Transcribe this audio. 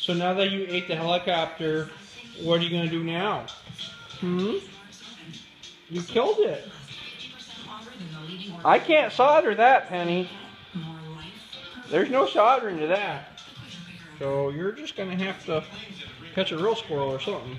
So now that you ate the helicopter, what are you going to do now? Hmm? You killed it. I can't solder that, Penny. There's no soldering to that. So you're just going to have to catch a real squirrel or something.